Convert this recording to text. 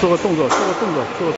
做个动作，做个动作，做。